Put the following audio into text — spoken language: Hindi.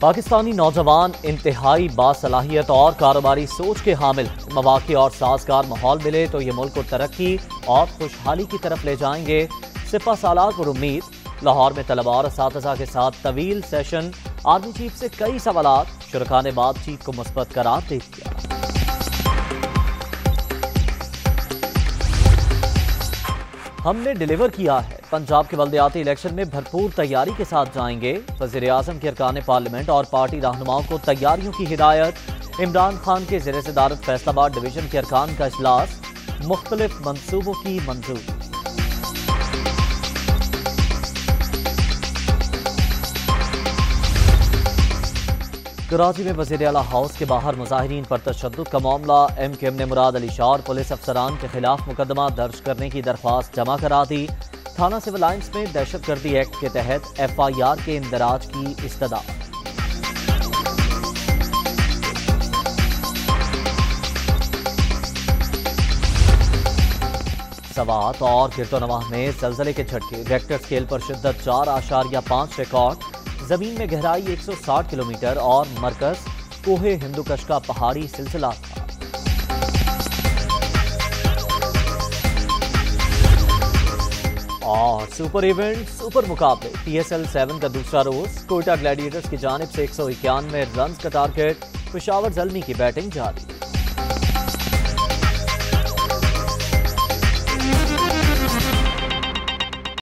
पाकिस्तानी नौजवान इंतहाई बासलाहियत और कारोबारी सोच के हामिल। मवाक़ और साजगार माहौल मिले तो ये मुल्क को तरक्की और खुशहाली की तरफ़ ले जाएँगे। सिपा सालार पर उम्मीद, लाहौर में तलबा और इस के साथ तवील सेशन। आर्मी चीफ से कई सवाल शुरा ने बातचीत को मुस्बत करार दे दिया। हमने डिलीवर किया है। पंजाब के बल्दियाती इलेक्शन में भरपूर तैयारी के साथ जाएँगे। वज़ीर अजम के अरकान पार्लियामेंट और पार्टी रहनुमाओं को तैयारियों की हिदायत। इमरान खान के जेर सदारत फैसलाबाद डिवीज़न के अरकान का अजलास मुख्तलिफ़ मनसूबों की मंजूरी। कराची में वज़ीर अला हाउस के बाहर मुजाहरीन पर तशद का मामला। एम के एम ने मुराद अली शाह और पुलिस अफसरान के खिलाफ मुकदमा दर्ज करने की दरख्वास्त जमा करा दी। थाना सिविल लाइन्स में दहशत गर्दी एक्ट के तहत एफ़ आई आर के इंदराज की इस्तदा। सवात और गिरतोनवाह में जलजले के झटके रेक्टर स्केल पर शिद्दत, चार आशारिया, पाँच रिकॉर्ड, ज़मीन में गहराई 160 किलोमीटर और मरकज कोहे हिंदुकश का पहाड़ी सिलसिला था। और सुपर इवेंट सुपर मुकाबले। पीएसएल सेवन का दूसरा रोज कोयटा ग्लैडिएटर्स की जानब से एक सौ इक्यानवे रन का टारगेट पिशावर जलमी की बैटिंग जारी।